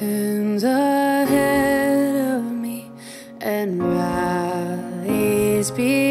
mountains ahead of me and valleys behind.